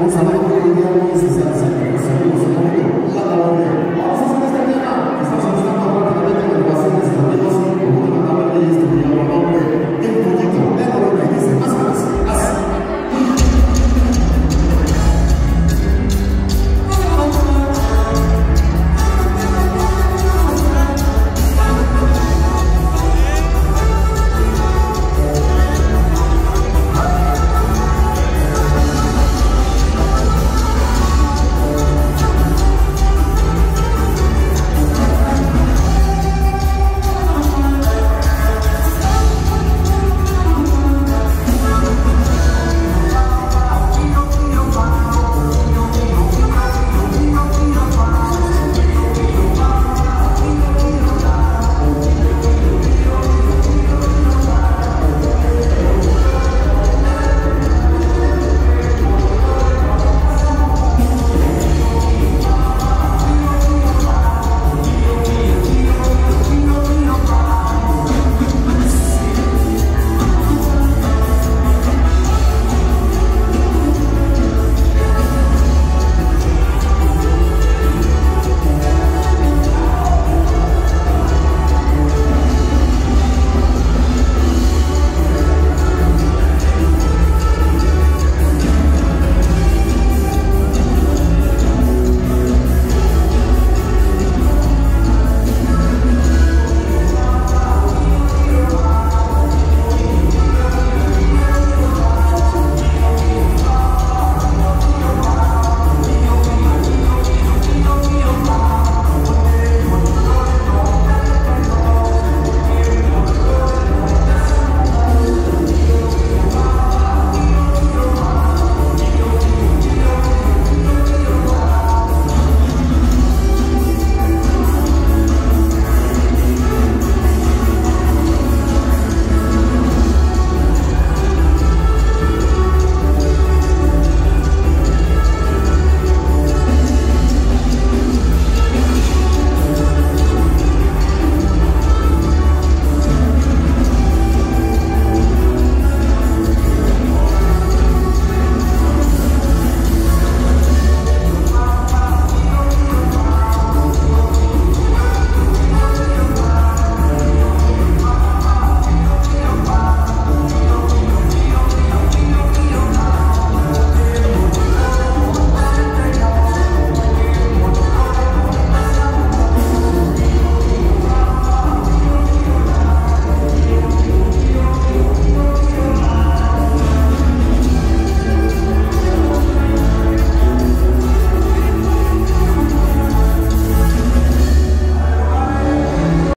un saludo muy especial,